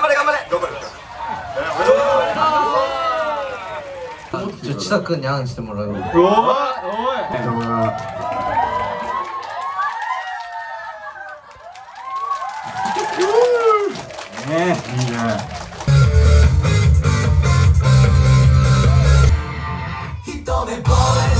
頑張れ頑張れ。頑張れ。ちょちさくんにあんしてもらうおおおい。ねいいね一目惚れ